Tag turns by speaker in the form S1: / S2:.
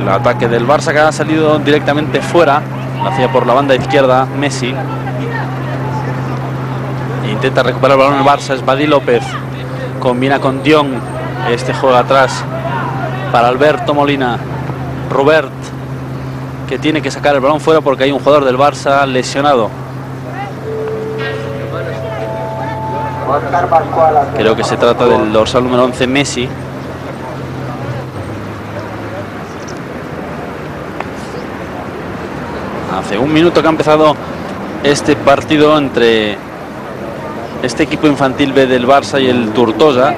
S1: El ataque del Barça que ha salido directamente fuera, lo hacía por la banda izquierda Messi. Intenta recuperar el balón el Barça, es Badi López. Combina con Dion. Este juega atrás para Alberto Molina. Robert, que tiene que sacar el balón fuera porque hay un jugador del Barça lesionado. Creo que se trata del dorsal número 11 Messi. Hace un minuto que ha empezado este partido entre este equipo infantil B del Barça y el Turtosa.